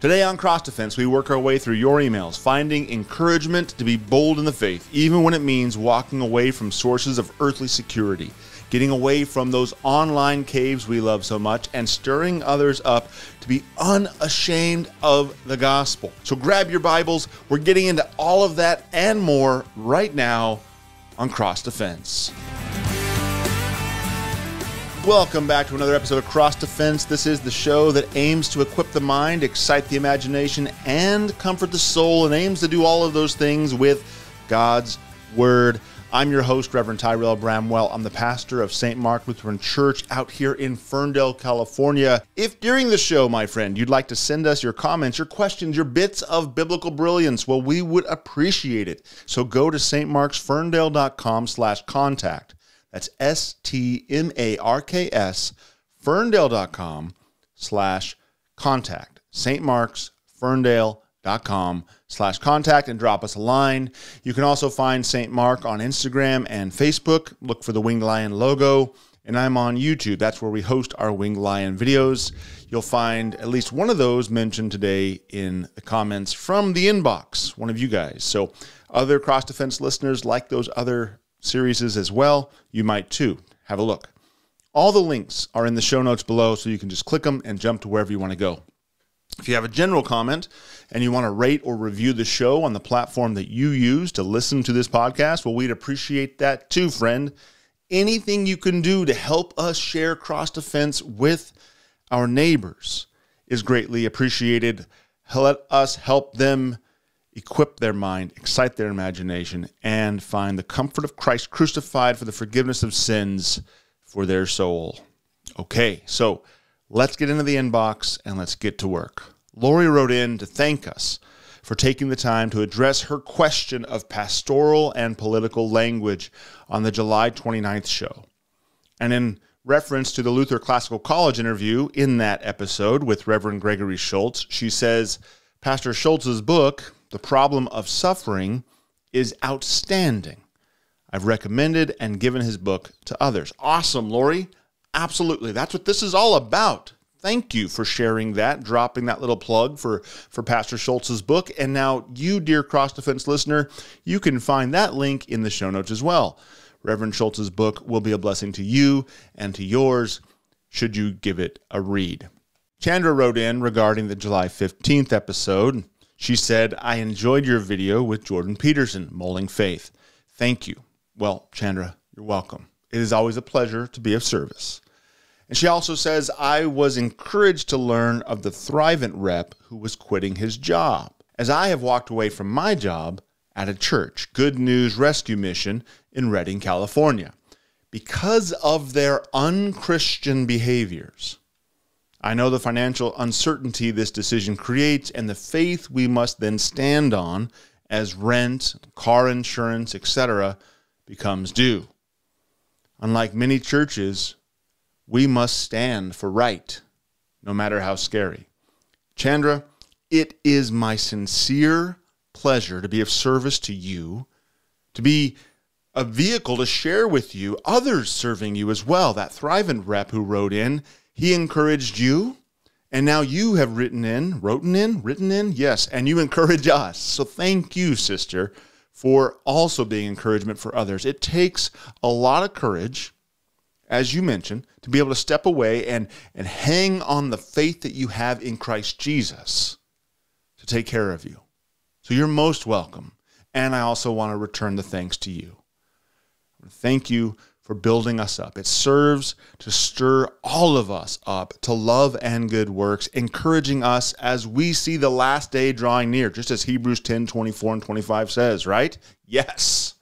Today on Cross Defense, we work our way through your emails, finding encouragement to be bold in the faith, even when it means walking away from sources of earthly security, getting away from those online caves we love so much, and stirring others up to be unashamed of the gospel. So grab your Bibles. We're getting into all of that and more right now on Cross Defense. Welcome back to another episode of Cross Defense. This is the show that aims to equip the mind, excite the imagination, and comfort the soul, and aims to do all of those things with God's Word. I'm your host, Reverend Tyrel Bramwell. I'm the pastor of St. Mark Lutheran Church out here in Ferndale, California. If during the show, my friend, you'd like to send us your comments, your questions, your bits of biblical brilliance, well, we would appreciate it. So go to stmarksferndale.com slash contact. That's S T M A R K S, ferndale.com slash contact. St. Mark's, ferndale.com slash contact and drop us a line. You can also find St. Mark on Instagram and Facebook. Look for the Winged Lion logo. And I'm on YouTube. That's where we host our Winged Lion videos. You'll find at least one of those mentioned today in the comments from the inbox, one of you guys. So, other cross defense listeners like those other series as well, you might too. Have a look. All the links are in the show notes below, so you can just click them and jump to wherever you want to go. If you have a general comment and you want to rate or review the show on the platform that you use to listen to this podcast, well, we'd appreciate that too, friend. Anything you can do to help us share cross defense with our neighbors is greatly appreciated. Let us help them equip their mind, excite their imagination, and find the comfort of Christ crucified for the forgiveness of sins for their soul. Okay, so let's get into the inbox and let's get to work. Lori wrote in to thank us for taking the time to address her question of pastoral and political language on the July 29th show. And in reference to the Luther Classical College interview in that episode with Reverend Gregory Schulz, she says Pastor Schulz's book, The Problem of Suffering, is outstanding. I've recommended and given his book to others. Awesome, Lori. Absolutely. That's what this is all about. Thank you for sharing that, dropping that little plug for, for Pastor Schulz's book. And now, you, dear Cross Defense listener, you can find that link in the show notes as well. Reverend Schulz's book will be a blessing to you and to yours should you give it a read. Chandra wrote in regarding the July 15th episode. She said, I enjoyed your video with Jordan Peterson, Molding Faith. Thank you. Well, Chandra, you're welcome. It is always a pleasure to be of service. And she also says, I was encouraged to learn of the Thrivent rep who was quitting his job, as I have walked away from my job at a church, Good News Rescue Mission in Redding, California, because of their unchristian behaviors. I know the financial uncertainty this decision creates and the faith we must then stand on as rent, car insurance, etc., becomes due. Unlike many churches, we must stand for right, no matter how scary. Chandra, it is my sincere pleasure to be of service to you, to be a vehicle to share with you others serving you as well. That Thrivent rep who wrote in, he encouraged you, and now you have written in, written in, written in, yes, and you encourage us. So thank you, sister, for also being encouragement for others. It takes a lot of courage as you mentioned, to be able to step away and, and hang on the faith that you have in Christ Jesus to take care of you. So you're most welcome. And I also want to return the thanks to you. Thank you for building us up. It serves to stir all of us up to love and good works, encouraging us as we see the last day drawing near, just as Hebrews 10 24 and 25 says, right? Yes.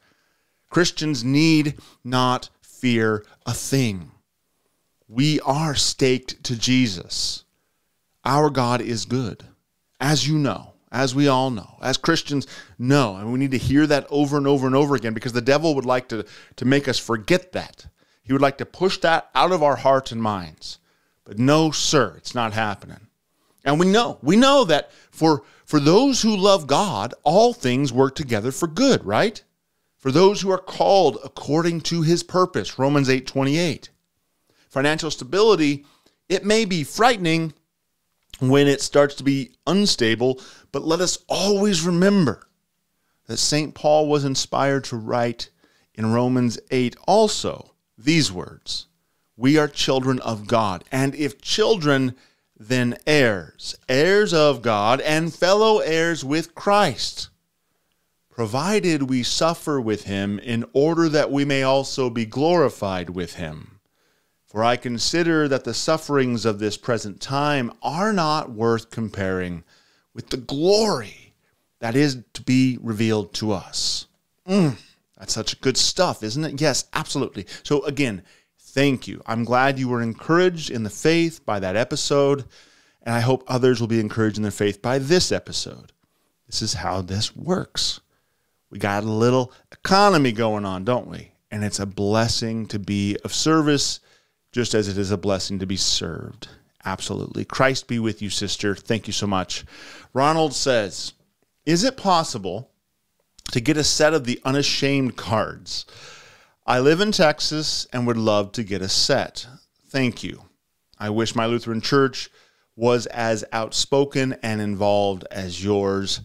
Christians need not fear a thing. We are staked to Jesus. Our God is good, as you know, as we all know, as Christians know. And we need to hear that over and over and over again because the devil would like to, to make us forget that. He would like to push that out of our hearts and minds. But no, sir, it's not happening. And we know, we know that for, for those who love God, all things work together for good, right? for those who are called according to his purpose romans 8 28 financial stability it may be frightening when it starts to be unstable. But let us always remember that St. Paul was inspired to write in Romans 8 also these words We are children of God, and if children, then heirs, heirs of God, and fellow heirs with Christ, provided we suffer with him in order that we may also be glorified with him. For I consider that the sufferings of this present time are not worth comparing with the glory that is to be revealed to us. Mm, that's such good stuff, isn't it? Yes, absolutely. So, again, thank you. I'm glad you were encouraged in the faith by that episode, and I hope others will be encouraged in their faith by this episode. This is how this works. We got a little economy going on, don't we? And it's a blessing to be of service, just as it is a blessing to be served. Absolutely. Christ be with you, sister. Thank you so much. Ronald says, Is it possible to get a set of the unashamed cards? I live in Texas and would love to get a set. Thank you. I wish my Lutheran church was as outspoken and involved as yours.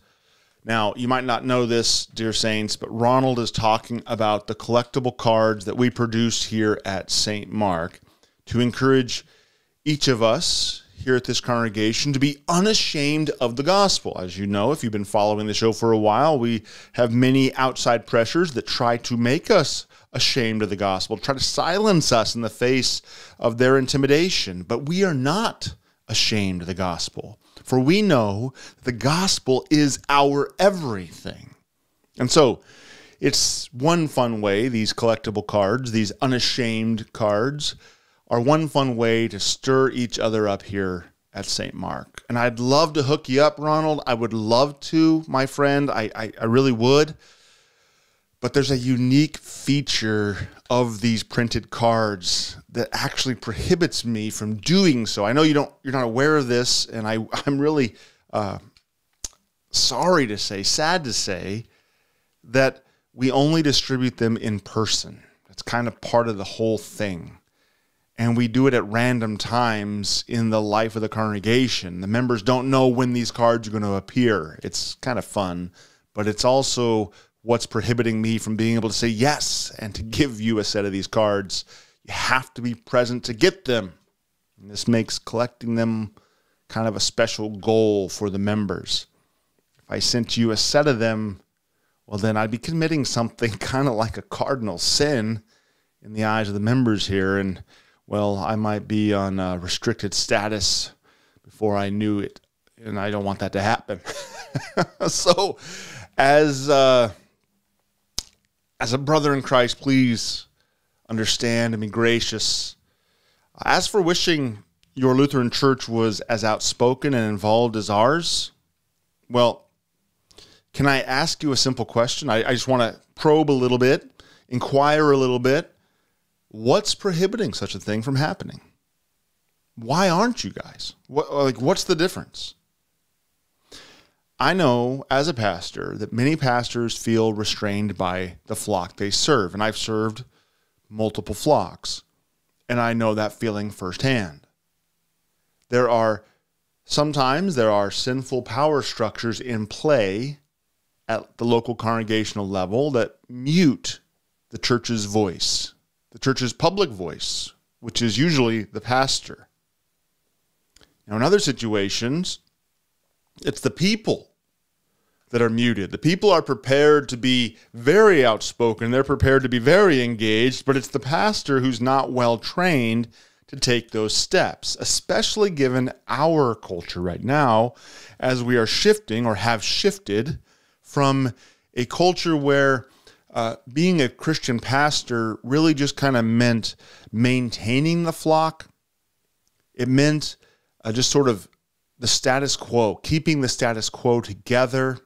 Now, you might not know this, dear saints, but Ronald is talking about the collectible cards that we produce here at St. Mark to encourage each of us here at this congregation to be unashamed of the gospel. As you know, if you've been following the show for a while, we have many outside pressures that try to make us ashamed of the gospel, try to silence us in the face of their intimidation. But we are not ashamed of the gospel, for we know the gospel is our everything. And so, it's one fun way, these collectible cards, these unashamed cards, are one fun way to stir each other up here at St. Mark. And I'd love to hook you up, Ronald. I would love to, my friend. I, I, I really would. But there's a unique feature of these printed cards that actually prohibits me from doing so. I know you don't, you're not aware of this, and I, I'm really uh, sorry to say, sad to say, that we only distribute them in person. That's kind of part of the whole thing and we do it at random times in the life of the congregation. The members don't know when these cards are going to appear. It's kind of fun, but it's also what's prohibiting me from being able to say yes and to give you a set of these cards. You have to be present to get them. And this makes collecting them kind of a special goal for the members. If I sent you a set of them, well, then I'd be committing something kind of like a cardinal sin in the eyes of the members here. And well, I might be on restricted status before I knew it, and I don't want that to happen. so, as uh, as a brother in Christ, please understand and be gracious. As for wishing your Lutheran church was as outspoken and involved as ours, well, can I ask you a simple question? I, I just want to probe a little bit, inquire a little bit. What's prohibiting such a thing from happening? Why aren't you guys? What, like, what's the difference? I know as a pastor that many pastors feel restrained by the flock they serve, and I've served multiple flocks, and I know that feeling firsthand. There are sometimes there are sinful power structures in play at the local congregational level that mute the church's voice the church's public voice, which is usually the pastor. Now, in other situations, it's the people that are muted. The people are prepared to be very outspoken, they're prepared to be very engaged, but it's the pastor who's not well trained to take those steps, especially given our culture right now, as we are shifting or have shifted from a culture where uh, being a Christian pastor really just kind of meant maintaining the flock. It meant uh, just sort of the status quo, keeping the status quo together.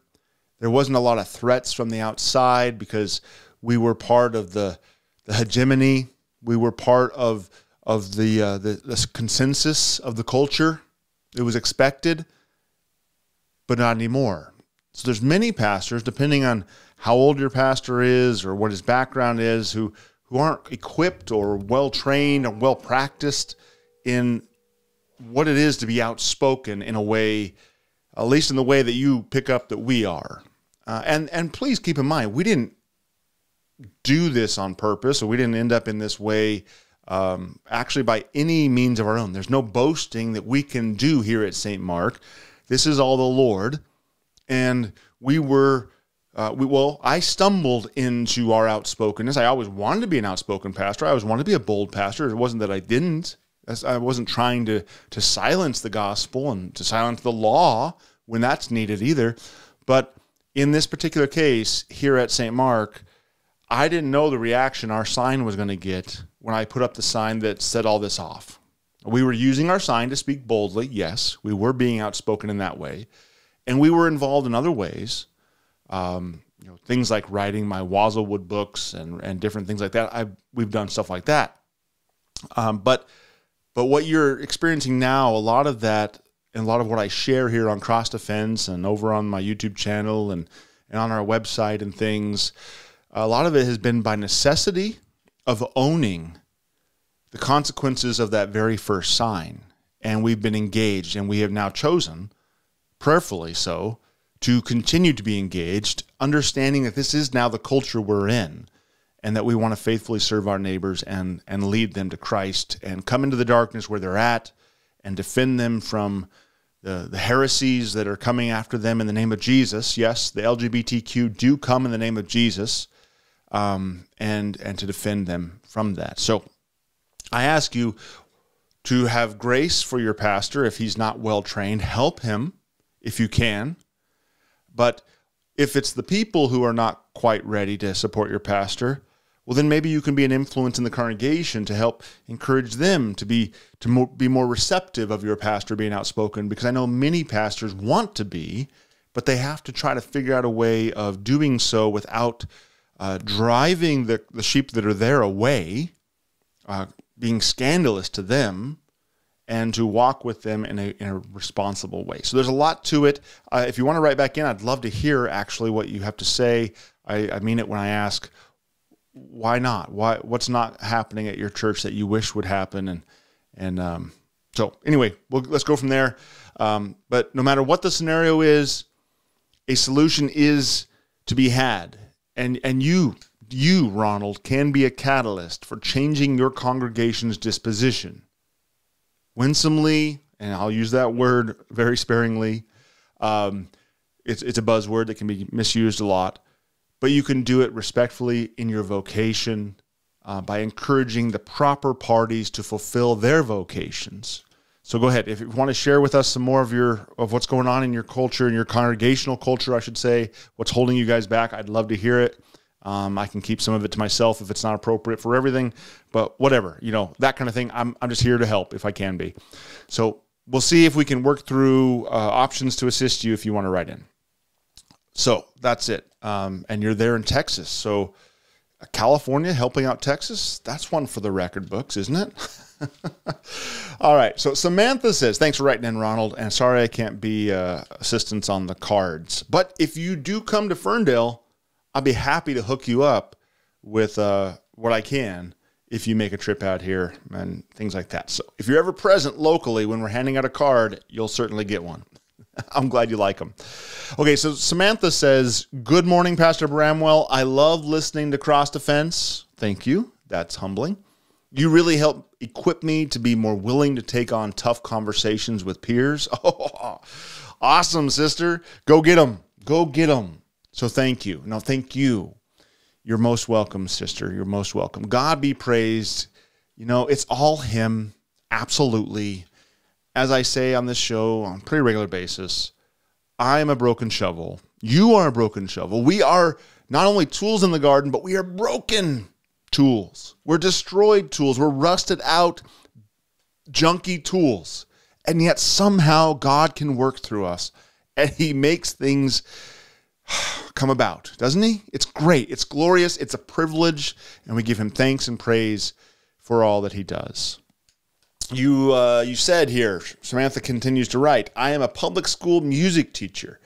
There wasn't a lot of threats from the outside because we were part of the, the hegemony. We were part of of the, uh, the the consensus of the culture. It was expected, but not anymore. So there's many pastors, depending on how old your pastor is or what his background is, who who aren't equipped or well trained or well practiced in what it is to be outspoken in a way, at least in the way that you pick up that we are. Uh, and and please keep in mind, we didn't do this on purpose, or we didn't end up in this way um, actually by any means of our own. There's no boasting that we can do here at St. Mark. This is all the Lord. And we were, uh, we, well, I stumbled into our outspokenness. I always wanted to be an outspoken pastor. I always wanted to be a bold pastor. It wasn't that I didn't. I wasn't trying to, to silence the gospel and to silence the law when that's needed either. But in this particular case, here at St. Mark, I didn't know the reaction our sign was going to get when I put up the sign that set all this off. We were using our sign to speak boldly. Yes, we were being outspoken in that way. And we were involved in other ways. Um, you know, things like writing my Wozelwood books and, and different things like that. I, we've done stuff like that. Um, but but what you're experiencing now, a lot of that and a lot of what I share here on Cross Defense and over on my YouTube channel and, and on our website and things, a lot of it has been by necessity of owning the consequences of that very first sign. And we've been engaged, and we have now chosen, prayerfully so, to continue to be engaged, understanding that this is now the culture we're in, and that we want to faithfully serve our neighbors and, and lead them to Christ and come into the darkness where they're at and defend them from the, the heresies that are coming after them in the name of Jesus. Yes, the LGBTQ do come in the name of Jesus um, and and to defend them from that. So I ask you to have grace for your pastor if he's not well trained. Help him if you can. But if it's the people who are not quite ready to support your pastor, well, then maybe you can be an influence in the congregation to help encourage them to be to mo- be more receptive of your pastor being outspoken. Because I know many pastors want to be, but they have to try to figure out a way of doing so without uh, driving the, the sheep that are there away, uh, being scandalous to them, and to walk with them in a, in a responsible way. So there's a lot to it. Uh, if you want to write back in, I'd love to hear actually what you have to say. I, I mean it when I ask, why not? Why what's not happening at your church that you wish would happen? And and um, so anyway, well, let's go from there. Um, but no matter what the scenario is, a solution is to be had and and you you Ronald can be a catalyst for changing your congregation's disposition. Winsomely, and I'll use that word very sparingly. Um, it's it's a buzzword that can be misused a lot, but you can do it respectfully in your vocation uh, by encouraging the proper parties to fulfill their vocations. So go ahead. If you want to share with us some more of your of what's going on in your culture and your congregational culture, I should say, what's holding you guys back, I'd love to hear it. Um, I can keep some of it to myself if it's not appropriate for everything, but whatever, you know, that kind of thing. I'm I'm just here to help if I can be. So we'll see if we can work through uh, options to assist you if you want to write in. So that's it. Um, and you're there in Texas, so California helping out Texas. That's one for the record books, isn't it? All right. So Samantha says, thanks for writing in, Ronald. And sorry I can't be uh, assistance on the cards. But if you do come to Ferndale, I'll be happy to hook you up with uh, what I can if you make a trip out here and things like that. So if you're ever present locally when we're handing out a card, you'll certainly get one. I'm glad you like them. Okay, so Samantha says, Good morning, Pastor Bramwell. I love listening to Cross Defense. Thank you. That's humbling. You really help equip me to be more willing to take on tough conversations with peers. Oh, awesome, sister. Go get them. Go get them. So thank you. No, thank you. You're most welcome, sister. You're most welcome. God be praised. You know, it's all Him. Absolutely. As I say on this show on a pretty regular basis, I am a broken shovel. You are a broken shovel. We are not only tools in the garden, but we are broken tools. We're destroyed tools. We're rusted out, junky tools. And yet somehow God can work through us and He makes things come about, doesn't He? It's great. It's glorious. It's a privilege. And we give Him thanks and praise for all that He does. You, uh, you said here, Samantha continues to write, I am a public school music teacher.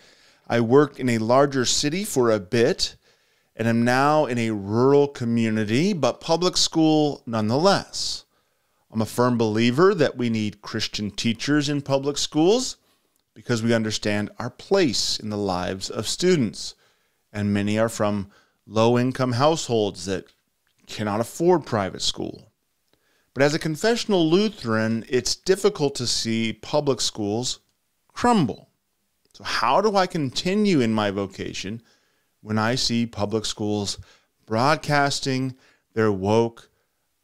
I worked in a larger city for a bit and am now in a rural community, but public school nonetheless. I'm a firm believer that we need Christian teachers in public schools because we understand our place in the lives of students. And many are from low income households that cannot afford private school. But as a confessional Lutheran, it's difficult to see public schools crumble. So, how do I continue in my vocation when I see public schools broadcasting their woke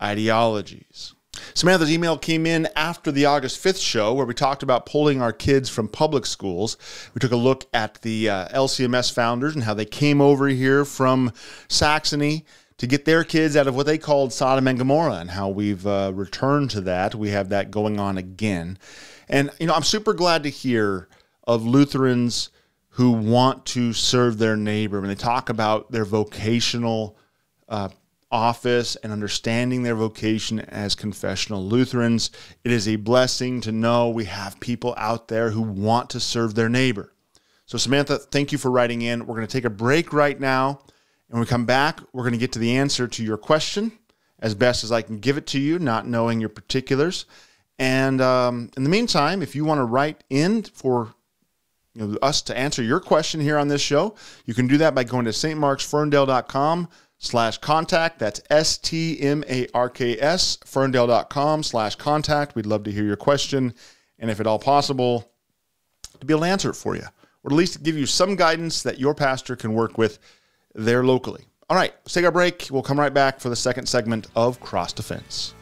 ideologies? Samantha's email came in after the August 5th show where we talked about pulling our kids from public schools. We took a look at the uh, LCMS founders and how they came over here from Saxony to get their kids out of what they called Sodom and Gomorrah and how we've uh, returned to that. We have that going on again. And, you know, I'm super glad to hear of Lutherans who want to serve their neighbor. When they talk about their vocational uh, office and understanding their vocation as confessional Lutherans. It is a blessing to know we have people out there who want to serve their neighbor. So, Samantha, thank you for writing in. We're going to take a break right now. And when we come back, we're going to get to the answer to your question as best as I can give it to you, not knowing your particulars. And um, in the meantime, if you want to write in for you know, us to answer your question here on this show, you can do that by going to stmarksferndale.com slash contact. That's S T M A R K S, ferndale.com slash contact. We'd love to hear your question. And if at all possible, to be able to answer it for you, or at least give you some guidance that your pastor can work with there locally. All right, let's take our break. We'll come right back for the second segment of Cross Defense.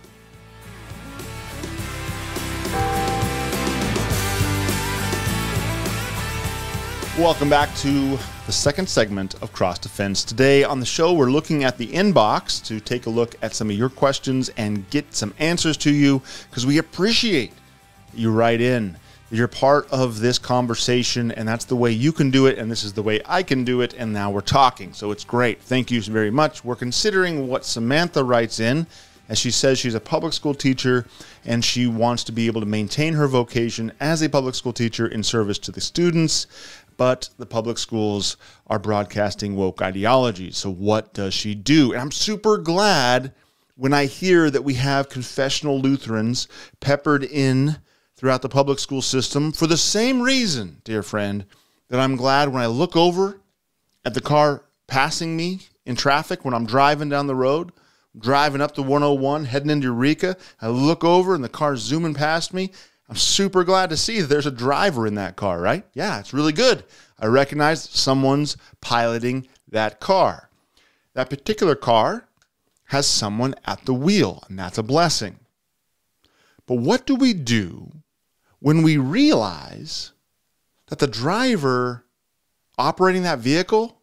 Welcome back to the second segment of Cross Defense. Today on the show, we're looking at the inbox to take a look at some of your questions and get some answers to you because we appreciate you write in. You're part of this conversation, and that's the way you can do it, and this is the way I can do it, and now we're talking. So it's great. Thank you very much. We're considering what Samantha writes in as she says she's a public school teacher and she wants to be able to maintain her vocation as a public school teacher in service to the students but the public schools are broadcasting woke ideology. So, what does she do? And I'm super glad when I hear that we have confessional Lutherans peppered in throughout the public school system for the same reason, dear friend, that I'm glad when I look over at the car passing me in traffic when I'm driving down the road, driving up the 101, heading into Eureka. I look over and the car's zooming past me I'm super glad to see that there's a driver in that car, right? Yeah, it's really good. I recognize someone's piloting that car. That particular car has someone at the wheel, and that's a blessing. But what do we do when we realize that the driver operating that vehicle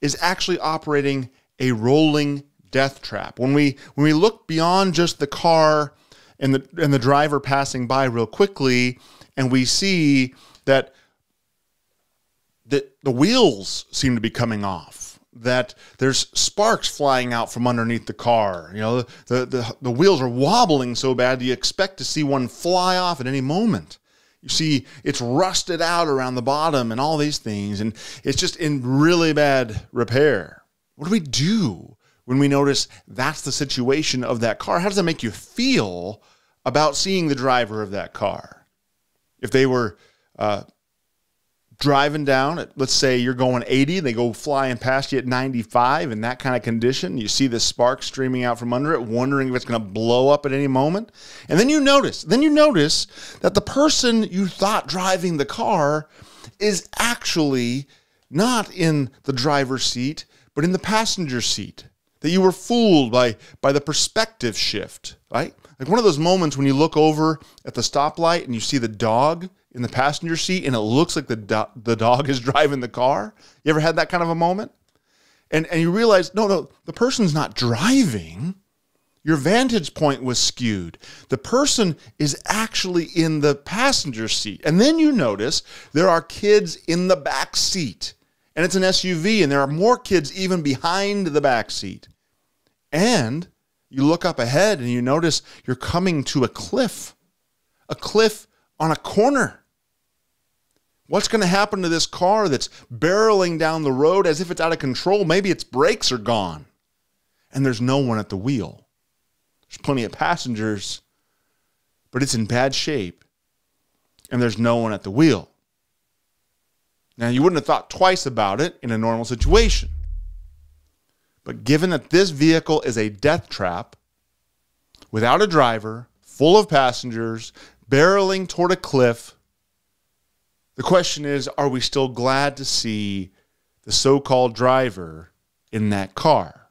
is actually operating a rolling death trap? When we when we look beyond just the car and the and the driver passing by real quickly, and we see that that the wheels seem to be coming off that there's sparks flying out from underneath the car. You know, the, the, the wheels are wobbling so bad you expect to see one fly off at any moment. You see, it's rusted out around the bottom and all these things, and it's just in really bad repair. What do we do when we notice that's the situation of that car? How does that make you feel about seeing the driver of that car. If they were uh, driving down at, let's say you're going 80, and they go flying past you at 95 in that kind of condition, you see the spark streaming out from under it, wondering if it's going to blow up at any moment. And then you notice, then you notice that the person you thought driving the car is actually not in the driver's seat, but in the passenger seat. That you were fooled by, by the perspective shift, right? Like one of those moments when you look over at the stoplight and you see the dog in the passenger seat and it looks like the, do- the dog is driving the car. You ever had that kind of a moment? And, and you realize, no, no, the person's not driving. Your vantage point was skewed. The person is actually in the passenger seat. And then you notice there are kids in the back seat. And it's an SUV, and there are more kids even behind the back seat. And you look up ahead and you notice you're coming to a cliff, a cliff on a corner. What's going to happen to this car that's barreling down the road as if it's out of control? Maybe its brakes are gone and there's no one at the wheel. There's plenty of passengers, but it's in bad shape, and there's no one at the wheel. Now, you wouldn't have thought twice about it in a normal situation. But given that this vehicle is a death trap, without a driver, full of passengers, barreling toward a cliff, the question is are we still glad to see the so called driver in that car?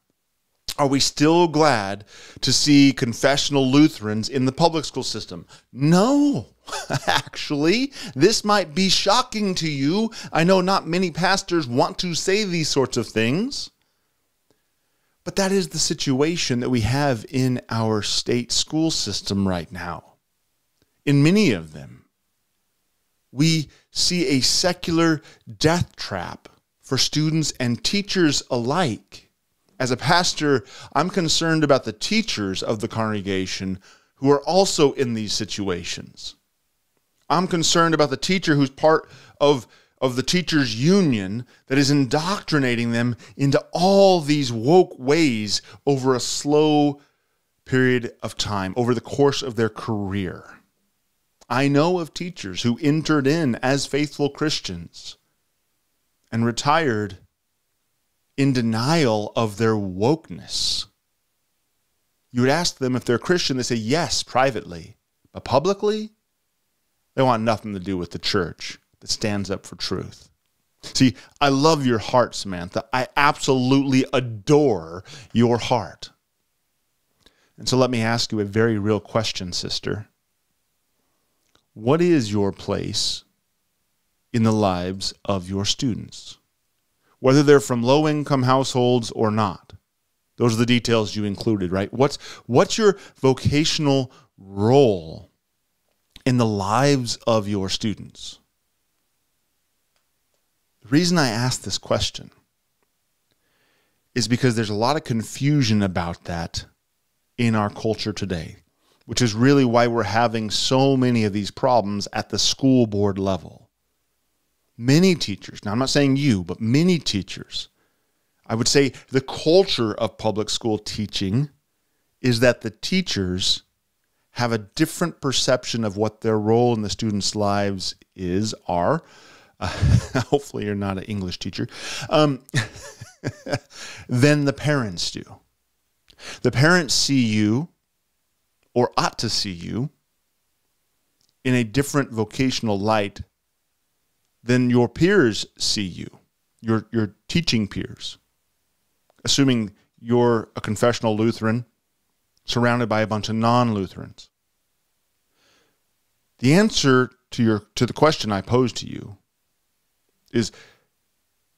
Are we still glad to see confessional Lutherans in the public school system? No. Actually, this might be shocking to you. I know not many pastors want to say these sorts of things. But that is the situation that we have in our state school system right now. In many of them, we see a secular death trap for students and teachers alike. As a pastor, I'm concerned about the teachers of the congregation who are also in these situations. I'm concerned about the teacher who's part of of the teachers' union that is indoctrinating them into all these woke ways over a slow period of time, over the course of their career. I know of teachers who entered in as faithful Christians and retired in denial of their wokeness. You would ask them if they're Christian, they say yes, privately. But publicly, they want nothing to do with the church that stands up for truth. See, I love your heart, Samantha. I absolutely adore your heart. And so let me ask you a very real question, sister. What is your place in the lives of your students? Whether they're from low income households or not. Those are the details you included, right? What's, what's your vocational role in the lives of your students? Reason I ask this question is because there's a lot of confusion about that in our culture today, which is really why we're having so many of these problems at the school board level. Many teachers, now I'm not saying you, but many teachers, I would say the culture of public school teaching is that the teachers have a different perception of what their role in the students' lives is, are, uh, hopefully you're not an English teacher, um, than the parents do. The parents see you, or ought to see you, in a different vocational light than your peers see you, your, your teaching peers. Assuming you're a confessional Lutheran surrounded by a bunch of non Lutherans. The answer to, your, to the question I posed to you is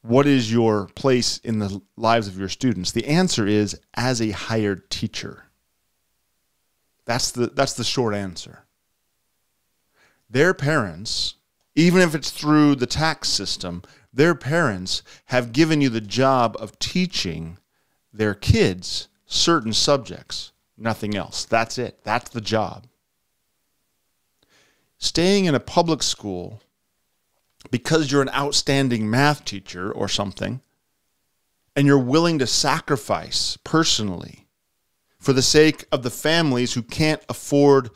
what is your place in the lives of your students? The answer is as a hired teacher. That's the that's the short answer. Their parents, even if it's through the tax system, their parents have given you the job of teaching their kids certain subjects, nothing else. That's it. That's the job. Staying in a public school because you're an outstanding math teacher or something, and you're willing to sacrifice personally for the sake of the families who can't afford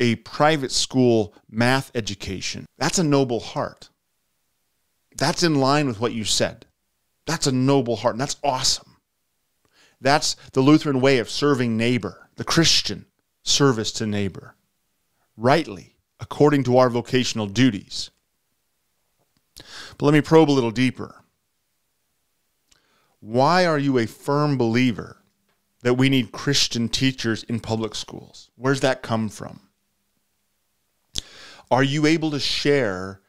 a private school math education. That's a noble heart. That's in line with what you said. That's a noble heart, and that's awesome. That's the Lutheran way of serving neighbor, the Christian service to neighbor, rightly, according to our vocational duties. But let me probe a little deeper. Why are you a firm believer that we need Christian teachers in public schools? Where's that come from? Are you able to share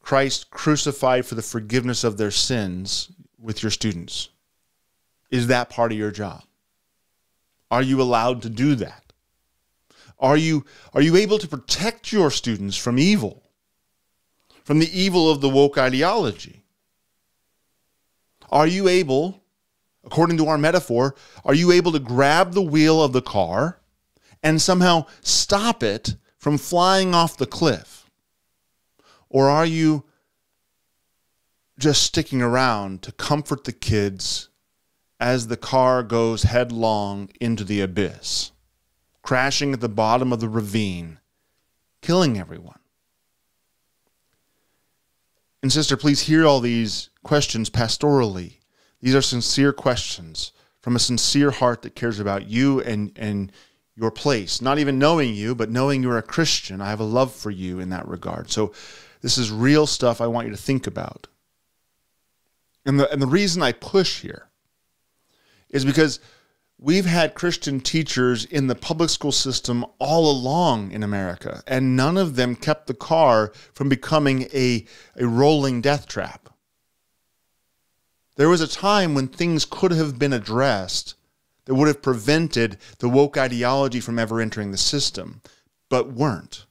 Christ crucified for the forgiveness of their sins with your students? Is that part of your job? Are you allowed to do that? Are you, are you able to protect your students from evil? From the evil of the woke ideology? Are you able, according to our metaphor, are you able to grab the wheel of the car and somehow stop it from flying off the cliff? Or are you just sticking around to comfort the kids as the car goes headlong into the abyss, crashing at the bottom of the ravine, killing everyone. And, sister, please hear all these questions pastorally. These are sincere questions from a sincere heart that cares about you and, and your place. Not even knowing you, but knowing you're a Christian. I have a love for you in that regard. So, this is real stuff I want you to think about. And the, and the reason I push here is because we've had Christian teachers in the public school system all along in America, and none of them kept the car from becoming a, a rolling death trap. There was a time when things could have been addressed that would have prevented the woke ideology from ever entering the system, but weren't,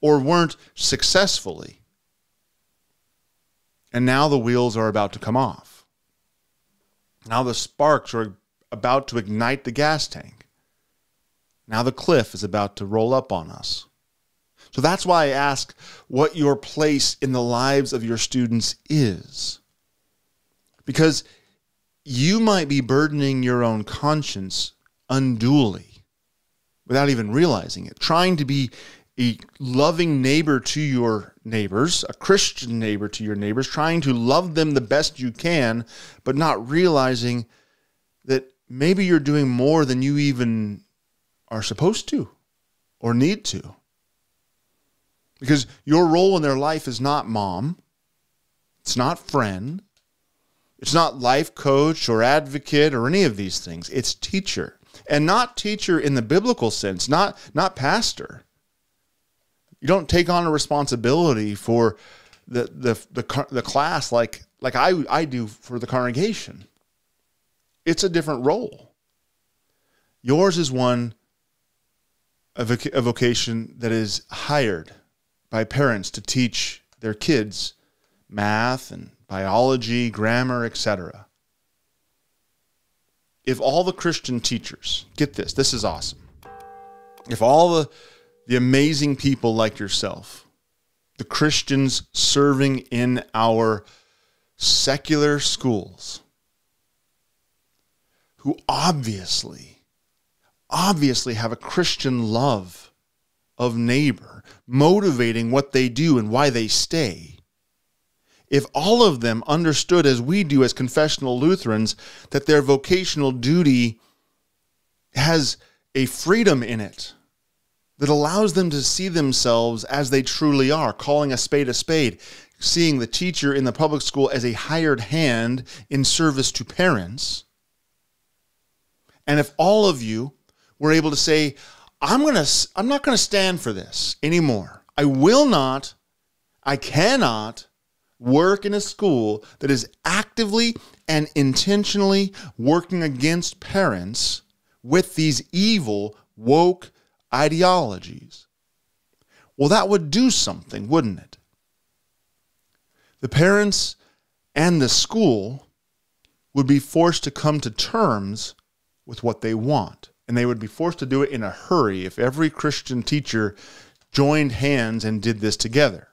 or weren't successfully. And now the wheels are about to come off. Now the sparks are about to ignite the gas tank. Now the cliff is about to roll up on us. So that's why I ask what your place in the lives of your students is. Because you might be burdening your own conscience unduly without even realizing it, trying to be a loving neighbor to your neighbors, a Christian neighbor to your neighbors, trying to love them the best you can, but not realizing that maybe you're doing more than you even are supposed to or need to. Because your role in their life is not mom, it's not friend, it's not life coach or advocate or any of these things. It's teacher. And not teacher in the biblical sense, not, not pastor. You don't take on a responsibility for the the the, the class like like I I do for the congregation. It's a different role. Yours is one a, voc- a vocation that is hired by parents to teach their kids math and biology, grammar, etc. If all the Christian teachers, get this, this is awesome. If all the the amazing people like yourself, the Christians serving in our secular schools, who obviously, obviously have a Christian love of neighbor, motivating what they do and why they stay. If all of them understood as we do as confessional Lutherans that their vocational duty has a freedom in it that allows them to see themselves as they truly are, calling a spade a spade, seeing the teacher in the public school as a hired hand in service to parents. And if all of you were able to say, I'm going to I'm not going to stand for this anymore. I will not I cannot work in a school that is actively and intentionally working against parents with these evil woke ideologies. Well, that would do something, wouldn't it? The parents and the school would be forced to come to terms with what they want. And they would be forced to do it in a hurry if every Christian teacher joined hands and did this together.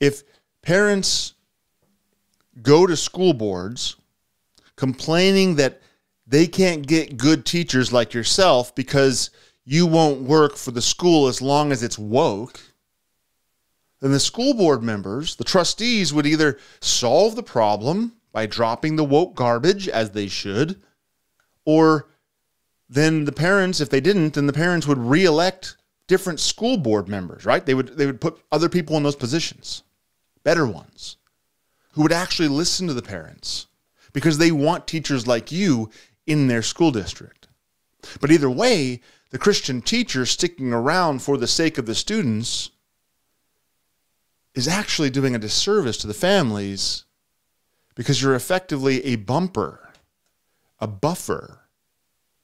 If parents go to school boards complaining that they can't get good teachers like yourself because you won't work for the school as long as it's woke, then the school board members, the trustees, would either solve the problem by dropping the woke garbage as they should, or then the parents, if they didn't, then the parents would re-elect different school board members, right? They would they would put other people in those positions, better ones, who would actually listen to the parents because they want teachers like you in their school district. But either way, the Christian teacher sticking around for the sake of the students is actually doing a disservice to the families because you're effectively a bumper, a buffer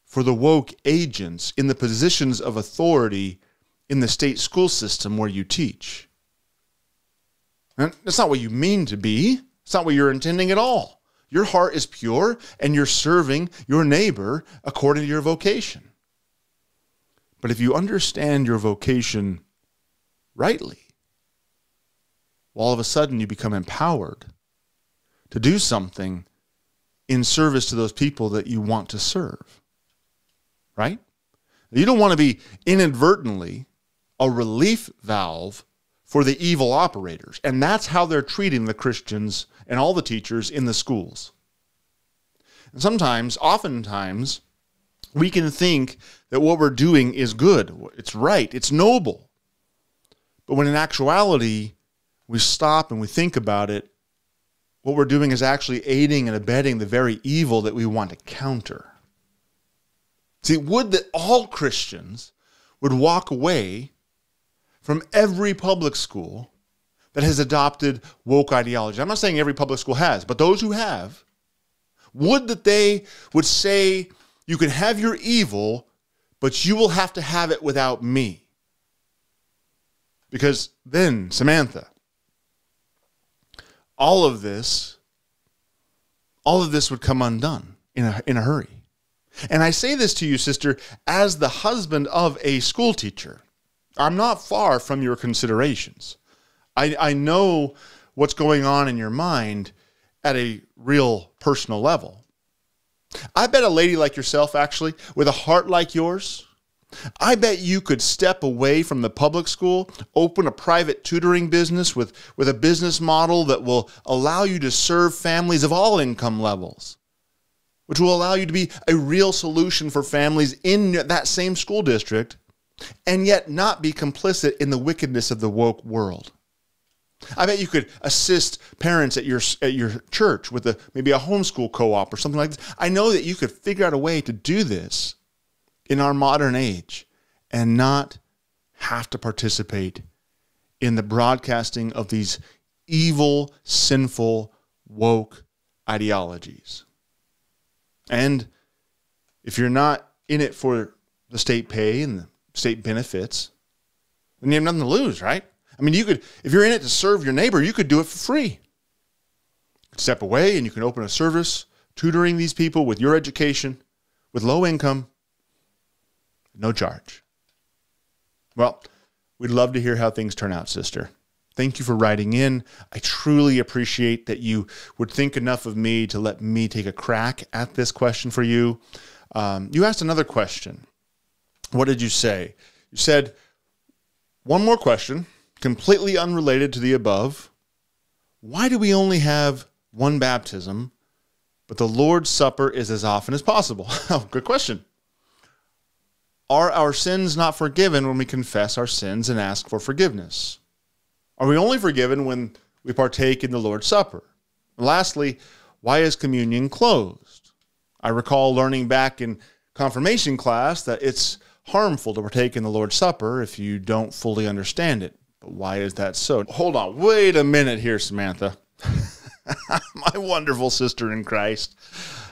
for the woke agents in the positions of authority in the state school system where you teach. And that's not what you mean to be. It's not what you're intending at all. Your heart is pure and you're serving your neighbor according to your vocation. But if you understand your vocation rightly, well, all of a sudden you become empowered to do something in service to those people that you want to serve. Right? You don't want to be inadvertently a relief valve for the evil operators. And that's how they're treating the Christians and all the teachers in the schools. And sometimes, oftentimes, we can think that what we're doing is good, it's right, it's noble. But when in actuality, we stop and we think about it, what we're doing is actually aiding and abetting the very evil that we want to counter. See, would that all Christians would walk away from every public school that has adopted woke ideology. I'm not saying every public school has, but those who have, would that they would say, you can have your evil, but you will have to have it without me. Because then, Samantha, all of this, all of this would come undone in a, in a hurry. And I say this to you, sister, as the husband of a school teacher. I'm not far from your considerations. I, I know what's going on in your mind at a real personal level. I bet a lady like yourself, actually, with a heart like yours, I bet you could step away from the public school, open a private tutoring business with, with a business model that will allow you to serve families of all income levels, which will allow you to be a real solution for families in that same school district and yet not be complicit in the wickedness of the woke world. I bet you could assist parents at your at your church with a maybe a homeschool co-op or something like this. I know that you could figure out a way to do this in our modern age and not have to participate in the broadcasting of these evil, sinful, woke ideologies. And if you're not in it for the state pay and the state benefits, then you have nothing to lose, right? I mean, you could, if you're in it to serve your neighbor, you could do it for free. Step away and you can open a service tutoring these people with your education, with low income, no charge. Well, we'd love to hear how things turn out, sister. Thank you for writing in. I truly appreciate that you would think enough of me to let me take a crack at this question for you. Um, you asked another question. What did you say? You said, one more question, completely unrelated to the above. Why do we only have one baptism, but the Lord's Supper is as often as possible? oh, good question. Are our sins not forgiven when we confess our sins and ask for forgiveness? Are we only forgiven when we partake in the Lord's Supper? And lastly, why is communion closed? I recall learning back in confirmation class that it's harmful to partake in the Lord's Supper if you don't fully understand it. But why is that so? Hold on, wait a minute here, Samantha. My wonderful sister in Christ.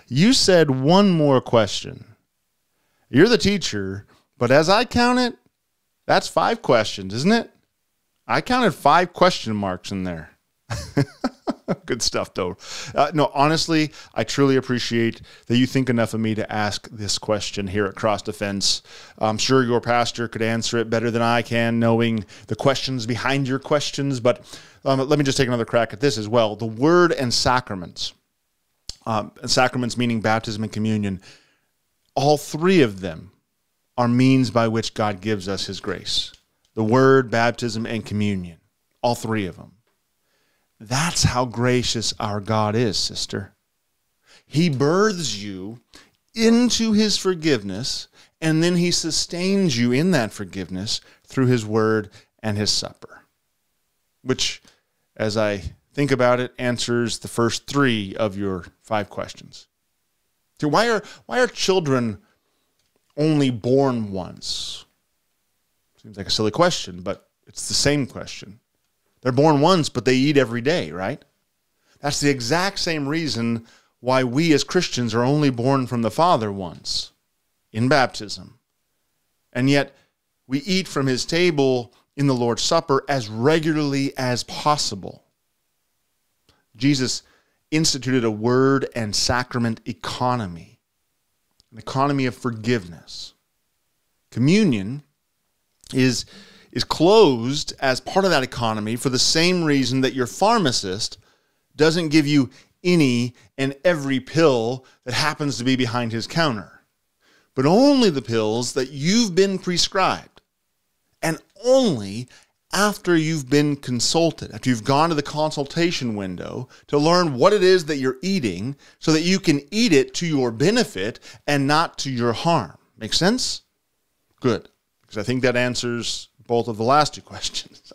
You said one more question. You're the teacher, but as I count it, that's five questions, isn't it? I counted five question marks in there. Good stuff, though. Uh, no, honestly, I truly appreciate that you think enough of me to ask this question here at Cross Defense. I'm sure your pastor could answer it better than I can, knowing the questions behind your questions. But um, let me just take another crack at this as well. The word and sacraments, um, sacraments meaning baptism and communion, all three of them are means by which God gives us his grace the word, baptism, and communion. All three of them. That's how gracious our God is, sister. He births you into his forgiveness, and then he sustains you in that forgiveness through his word and his supper. Which, as I think about it, answers the first three of your five questions. So why are why are children only born once? Seems like a silly question, but it's the same question. They're born once, but they eat every day, right? That's the exact same reason why we as Christians are only born from the Father once in baptism. And yet we eat from his table in the Lord's Supper as regularly as possible. Jesus instituted a word and sacrament economy, an economy of forgiveness. Communion is, is closed as part of that economy for the same reason that your pharmacist doesn't give you any and every pill that happens to be behind his counter, but only the pills that you've been prescribed. And only after you've been consulted, after you've gone to the consultation window to learn what it is that you're eating so that you can eat it to your benefit and not to your harm. Make sense? Good. Because I think that answers both of the last two questions.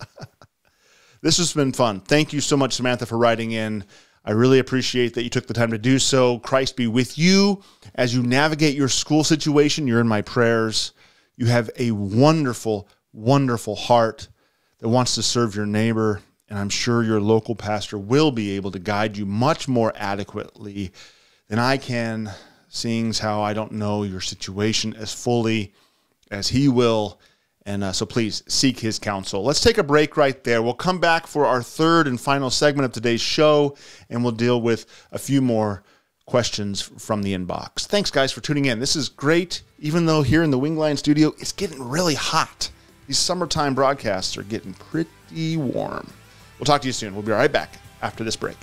this has been fun. Thank you so much, Samantha, for writing in. I really appreciate that you took the time to do so. Christ be with you as you navigate your school situation. You're in my prayers. You have a wonderful, wonderful heart that wants to serve your neighbor. And I'm sure your local pastor will be able to guide you much more adequately than I can, seeing how I don't know your situation as fully as he will. And uh, so please seek his counsel. Let's take a break right there. We'll come back for our third and final segment of today's show, and we'll deal with a few more questions from the inbox. Thanks, guys, for tuning in. This is great, even though here in the Wingline studio, it's getting really hot. These summertime broadcasts are getting pretty warm. We'll talk to you soon. We'll be right back after this break.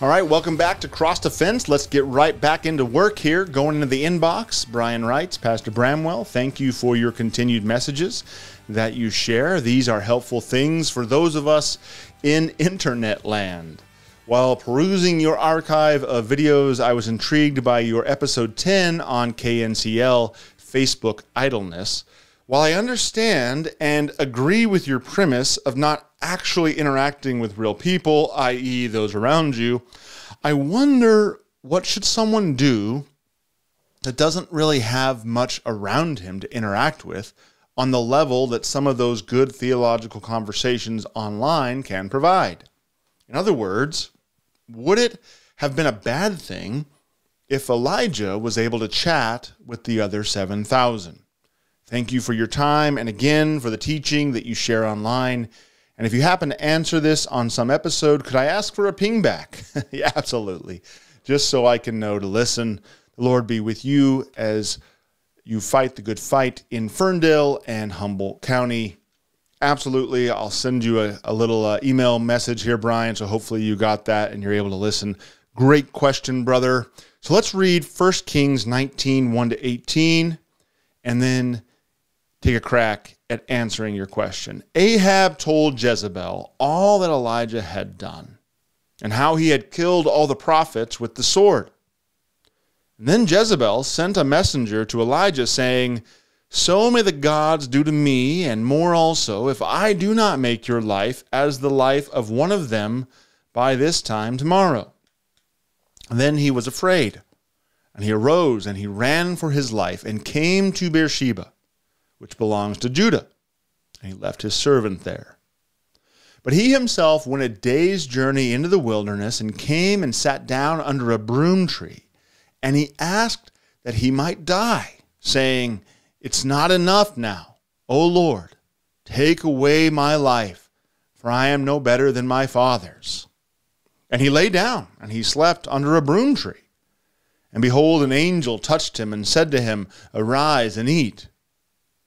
All right, welcome back to Cross Defense. Let's get right back into work here. Going into the inbox, Brian writes, Pastor Bramwell, thank you for your continued messages that you share. These are helpful things for those of us in internet land. While perusing your archive of videos, I was intrigued by your episode 10 on KNCL Facebook idleness. While I understand and agree with your premise of not actually interacting with real people, i.e., those around you, I wonder what should someone do that doesn't really have much around him to interact with on the level that some of those good theological conversations online can provide. In other words, would it have been a bad thing if Elijah was able to chat with the other 7,000? Thank you for your time and again for the teaching that you share online. And if you happen to answer this on some episode, could I ask for a ping back? yeah, absolutely. Just so I can know to listen. The Lord be with you as you fight the good fight in Ferndale and Humboldt County. Absolutely. I'll send you a, a little uh, email message here, Brian. So hopefully you got that and you're able to listen. Great question, brother. So let's read 1 Kings 19 1 to 18 and then take a crack at answering your question. Ahab told Jezebel all that Elijah had done and how he had killed all the prophets with the sword. And then Jezebel sent a messenger to Elijah saying, so may the gods do to me, and more also, if I do not make your life as the life of one of them by this time tomorrow. Then he was afraid, and he arose and he ran for his life and came to Beersheba, which belongs to Judah, and he left his servant there. But he himself went a day's journey into the wilderness and came and sat down under a broom tree, and he asked that he might die, saying, it's not enough now. O Lord, take away my life, for I am no better than my fathers. And he lay down, and he slept under a broom tree. And behold, an angel touched him and said to him, Arise and eat.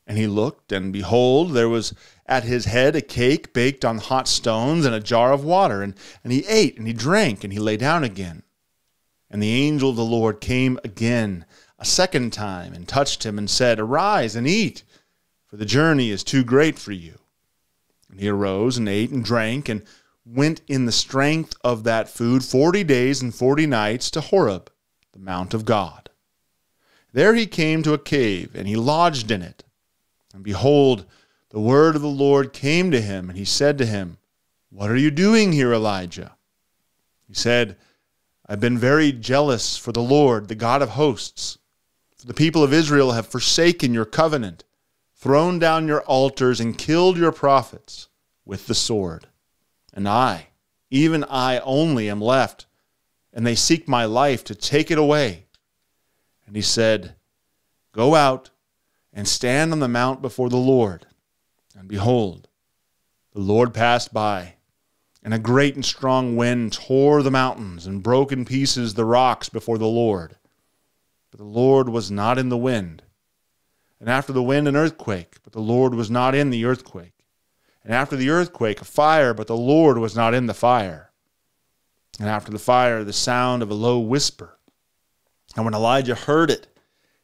And he looked, and behold, there was at his head a cake baked on hot stones and a jar of water. And, and he ate, and he drank, and he lay down again. And the angel of the Lord came again a second time and touched him and said, Arise and eat, for the journey is too great for you. And he arose and ate and drank and went in the strength of that food forty days and forty nights to Horeb, the mount of God. There he came to a cave, and he lodged in it. And behold, the word of the Lord came to him, and he said to him, What are you doing here, Elijah? He said, I've been very jealous for the Lord, the God of hosts the people of Israel have forsaken your covenant, thrown down your altars, and killed your prophets with the sword. And I, even I only, am left, and they seek my life to take it away. And he said, Go out and stand on the mount before the Lord. And behold, the Lord passed by, and a great and strong wind tore the mountains and broke in pieces the rocks before the Lord but the Lord was not in the wind. And after the wind, an earthquake, but the Lord was not in the earthquake. And after the earthquake, a fire, but the Lord was not in the fire. And after the fire, the sound of a low whisper. And when Elijah heard it,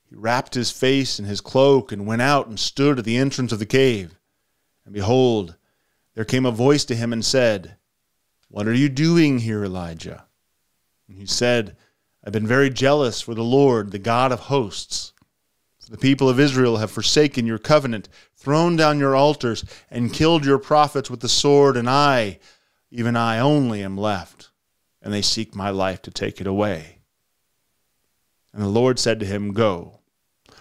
he wrapped his face in his cloak and went out and stood at the entrance of the cave. And behold, there came a voice to him and said, What are you doing here, Elijah? And he said, I've been very jealous for the Lord, the God of hosts. For the people of Israel have forsaken your covenant, thrown down your altars, and killed your prophets with the sword, and I, even I only, am left, and they seek my life to take it away. And the Lord said to him, Go,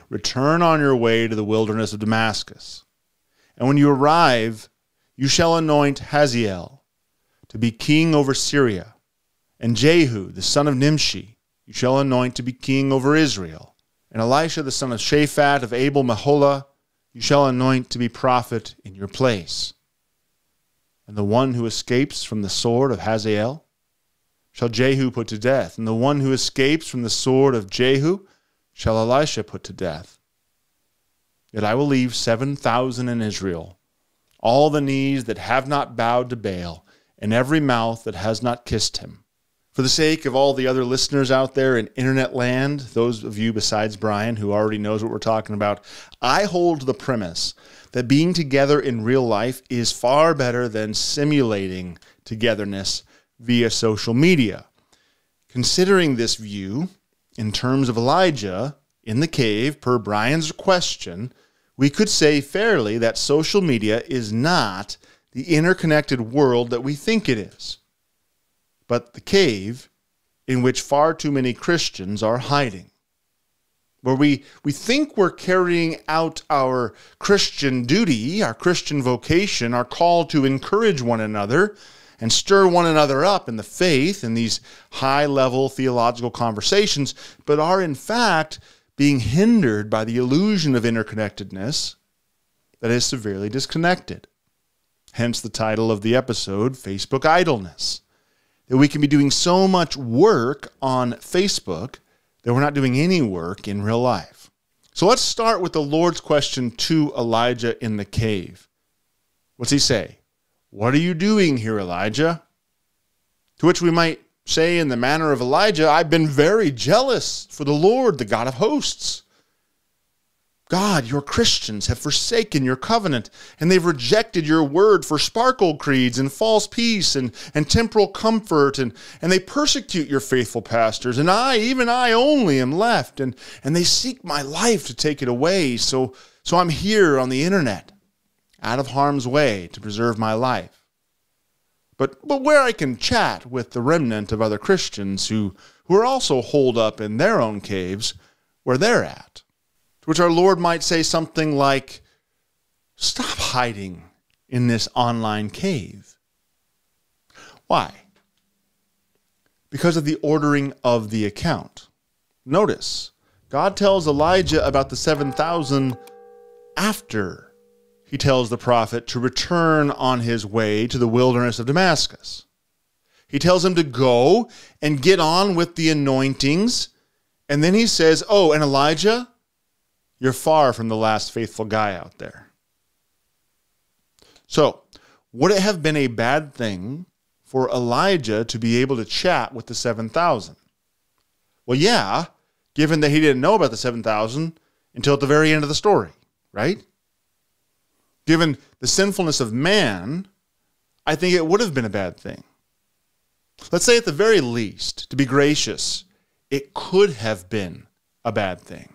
return on your way to the wilderness of Damascus. And when you arrive, you shall anoint Hazael to be king over Syria, and Jehu, the son of Nimshi, you shall anoint to be king over Israel. And Elisha, the son of Shaphat of Abel Meholah, you shall anoint to be prophet in your place. And the one who escapes from the sword of Hazael shall Jehu put to death, and the one who escapes from the sword of Jehu shall Elisha put to death. Yet I will leave seven thousand in Israel, all the knees that have not bowed to Baal, and every mouth that has not kissed him. For the sake of all the other listeners out there in internet land, those of you besides Brian who already knows what we're talking about, I hold the premise that being together in real life is far better than simulating togetherness via social media. Considering this view, in terms of Elijah in the cave, per Brian's question, we could say fairly that social media is not the interconnected world that we think it is, but the cave in which far too many Christians are hiding. Where we, we think we're carrying out our Christian duty, our Christian vocation, our call to encourage one another and stir one another up in the faith in these high level theological conversations, but are in fact being hindered by the illusion of interconnectedness that is severely disconnected. Hence the title of the episode, Facebook Idleness. That we can be doing so much work on Facebook that we're not doing any work in real life. So let's start with the Lord's question to Elijah in the cave. What's he say? What are you doing here, Elijah? To which we might say, in the manner of Elijah, I've been very jealous for the Lord, the God of hosts. God, your Christians have forsaken your covenant, and they've rejected your word for sparkle creeds and false peace and, and temporal comfort, and, and they persecute your faithful pastors. And I, even I only, am left, and, and they seek my life to take it away. So, so I'm here on the internet, out of harm's way to preserve my life but, but where I can chat with the remnant of other Christians who, who are also holed up in their own caves where they're at. To which our Lord might say something like, Stop hiding in this online cave. Why? Because of the ordering of the account. Notice, God tells Elijah about the 7,000 after he tells the prophet to return on his way to the wilderness of Damascus. He tells him to go and get on with the anointings. And then he says, Oh, and Elijah, you're far from the last faithful guy out there. So, would it have been a bad thing for Elijah to be able to chat with the 7,000? Well, yeah, given that he didn't know about the 7,000 until at the very end of the story, right? given the sinfulness of man, I think it would have been a bad thing. Let's say, at the very least, to be gracious, it could have been a bad thing.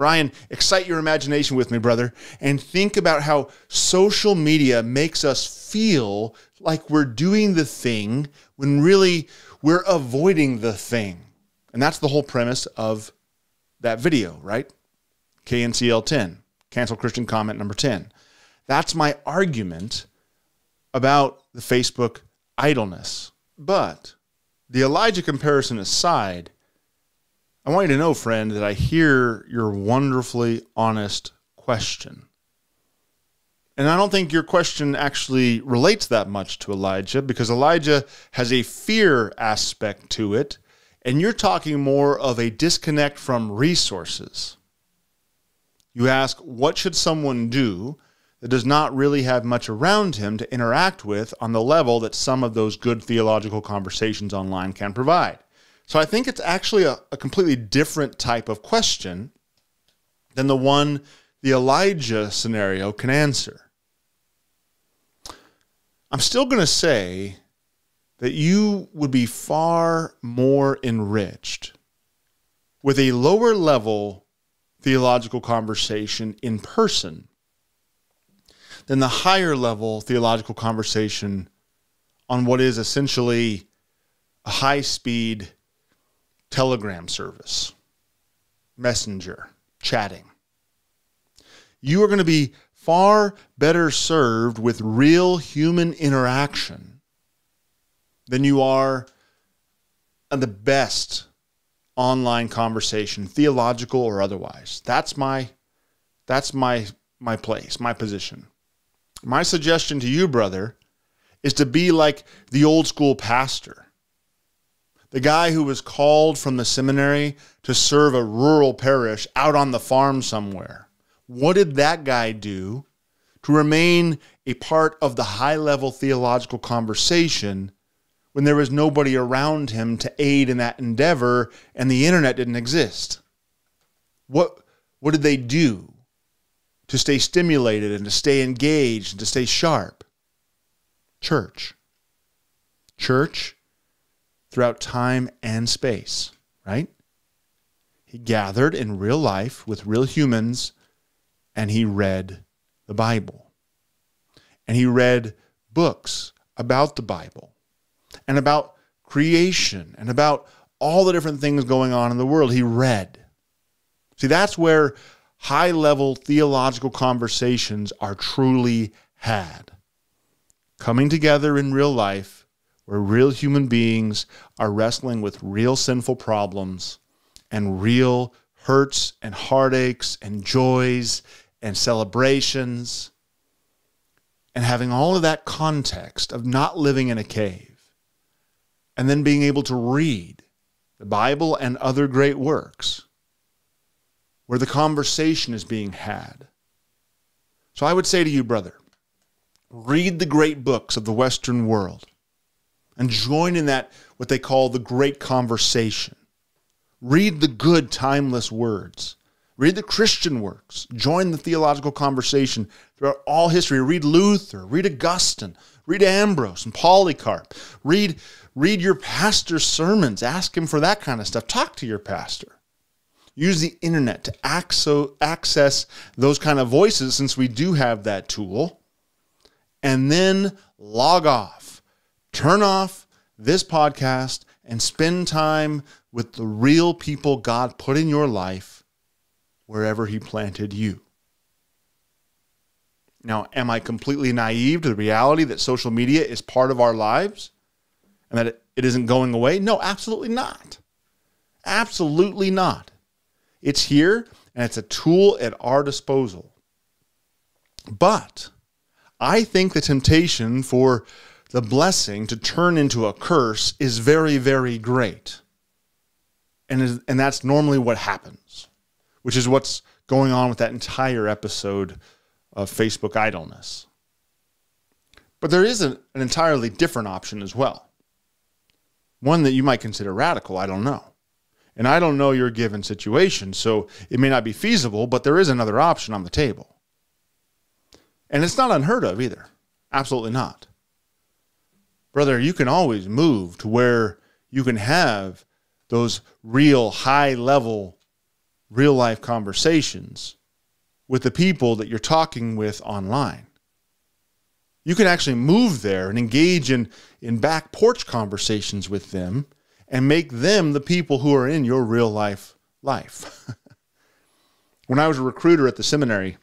Brian, excite your imagination with me, brother, and think about how social media makes us feel like we're doing the thing when really we're avoiding the thing. And that's the whole premise of that video, right? KNCL 10, cancel Christian comment number 10. That's my argument about the Facebook idleness. But the Elijah comparison aside, I want you to know, friend, that I hear your wonderfully honest question. And I don't think your question actually relates that much to Elijah because Elijah has a fear aspect to it, and you're talking more of a disconnect from resources. You ask, what should someone do that does not really have much around him to interact with on the level that some of those good theological conversations online can provide? So I think it's actually a, a completely different type of question than the one the Elijah scenario can answer. I'm still going to say that you would be far more enriched with a lower level theological conversation in person than the higher level theological conversation on what is essentially a high speed telegram service, messenger, chatting. You are going to be far better served with real human interaction than you are on the best online conversation, theological or otherwise. That's my that's my my place, my position. My suggestion to you, brother, is to be like the old school pastor. The guy who was called from the seminary to serve a rural parish out on the farm somewhere. What did that guy do to remain a part of the high level theological conversation when there was nobody around him to aid in that endeavor and the internet didn't exist? What, what did they do to stay stimulated and to stay engaged and to stay sharp? Church. Church throughout time and space, right? He gathered in real life with real humans and he read the Bible. And he read books about the Bible and about creation and about all the different things going on in the world. He read. See, that's where high level theological conversations are truly had. Coming together in real life, where real human beings are wrestling with real sinful problems and real hurts and heartaches and joys and celebrations and having all of that context of not living in a cave and then being able to read the Bible and other great works where the conversation is being had. So I would say to you, brother, read the great books of the Western world and join in that, what they call the great conversation. Read the good, timeless words. Read the Christian works. Join the theological conversation throughout all history. Read Luther, read Augustine, read Ambrose and Polycarp. Read, read your pastor's sermons. Ask him for that kind of stuff. Talk to your pastor. Use the internet to access those kind of voices since we do have that tool. And then log off. Turn off this podcast and spend time with the real people God put in your life wherever He planted you. Now, am I completely naive to the reality that social media is part of our lives and that it isn't going away? No, absolutely not. Absolutely not. It's here and it's a tool at our disposal. But I think the temptation for the blessing to turn into a curse is very, very great. And, is, and that's normally what happens, which is what's going on with that entire episode of Facebook idleness. But there is an, an entirely different option as well. One that you might consider radical, I don't know. And I don't know your given situation, so it may not be feasible, but there is another option on the table. And it's not unheard of either. Absolutely not. Brother, you can always move to where you can have those real high level, real life conversations with the people that you're talking with online. You can actually move there and engage in, in back porch conversations with them and make them the people who are in your real life life. when I was a recruiter at the seminary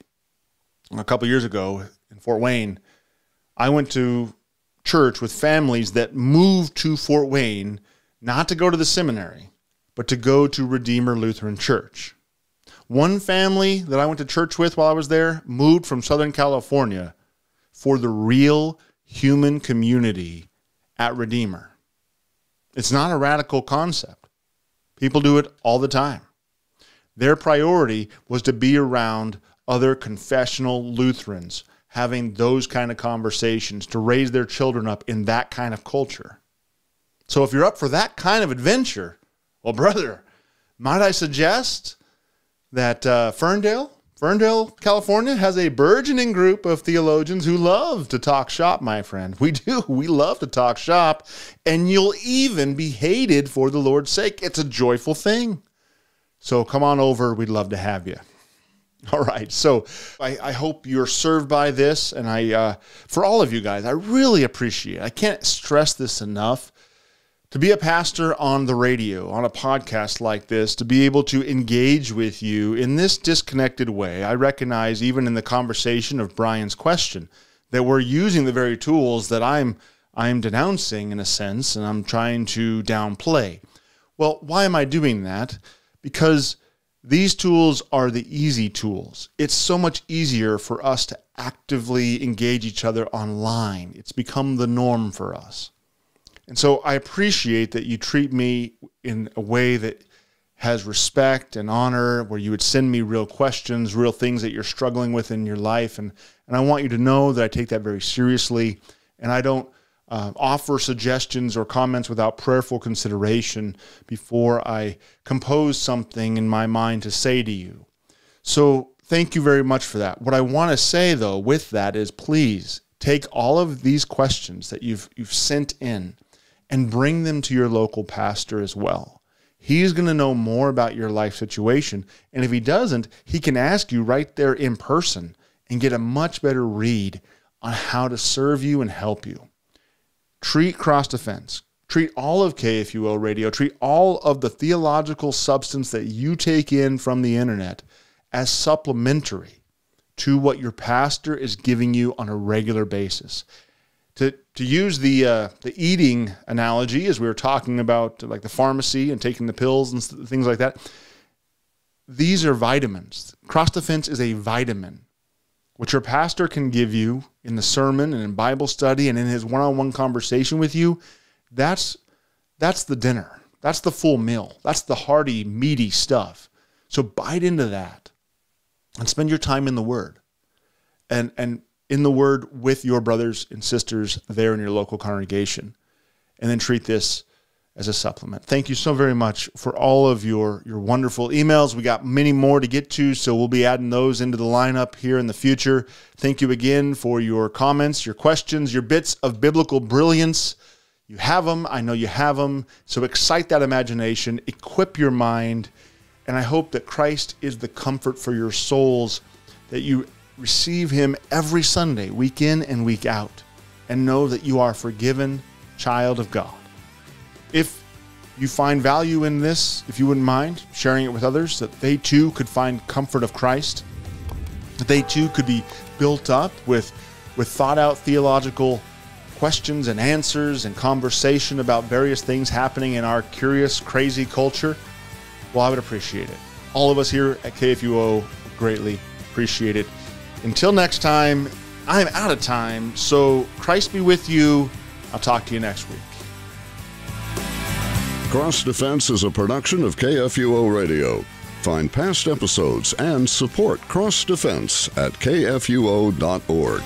a couple years ago in Fort Wayne, I went to church with families that moved to Fort Wayne not to go to the seminary, but to go to Redeemer Lutheran Church. One family that I went to church with while I was there moved from Southern California for the real human community at Redeemer. It's not a radical concept. People do it all the time. Their priority was to be around other confessional Lutherans, having those kind of conversations, to raise their children up in that kind of culture. So if you're up for that kind of adventure, well, brother, might I suggest that uh, Ferndale, Ferndale, California has a burgeoning group of theologians who love to talk shop, my friend. We do. We love to talk shop, and you'll even be hated for the Lord's sake. It's a joyful thing. So come on over. We'd love to have you. All right. So I, I hope you're served by this. And I, uh, for all of you guys, I really appreciate it. I can't stress this enough to be a pastor on the radio, on a podcast like this, to be able to engage with you in this disconnected way, I recognize even in the conversation of Brian's question that we're using the very tools that I'm I'm denouncing in a sense and I'm trying to downplay. Well, why am I doing that? Because these tools are the easy tools. It's so much easier for us to actively engage each other online. It's become the norm for us. And so I appreciate that you treat me in a way that has respect and honor, where you would send me real questions, real things that you're struggling with in your life. And, and I want you to know that I take that very seriously. And I don't uh, offer suggestions or comments without prayerful consideration before I compose something in my mind to say to you. So thank you very much for that. What I want to say, though, with that is please take all of these questions that you've, you've sent in and bring them to your local pastor as well. He's going to know more about your life situation. And if he doesn't, he can ask you right there in person and get a much better read on how to serve you and help you. Treat cross defense. Treat all of KFUO, radio, treat all of the theological substance that you take in from the internet as supplementary to what your pastor is giving you on a regular basis to to use the uh, the eating analogy, as we were talking about, like the pharmacy and taking the pills and things like that. These are vitamins. Cross defense is a vitamin, which your pastor can give you in the sermon and in Bible study and in his one-on-one conversation with you. That's that's the dinner. That's the full meal. That's the hearty, meaty stuff. So bite into that and spend your time in the Word. And and in the word with your brothers and sisters there in your local congregation. And then treat this as a supplement. Thank you so very much for all of your, your wonderful emails. We got many more to get to, so we'll be adding those into the lineup here in the future. Thank you again for your comments, your questions, your bits of biblical brilliance. You have them. I know you have them. So excite that imagination, equip your mind, and I hope that Christ is the comfort for your souls, that you receive Him every Sunday, week in and week out, and know that you are forgiven child of God. If you find value in this, if you wouldn't mind sharing it with others, that they too could find comfort of Christ, that they too could be built up with, with thought out theological questions and answers and conversation about various things happening in our curious, crazy culture, well, I would appreciate it. All of us here at KFUO greatly appreciate it. Until next time, I'm out of time. So Christ be with you. I'll talk to you next week. Cross Defense is a production of KFUO Radio. Find past episodes and support Cross Defense at kfuo.org.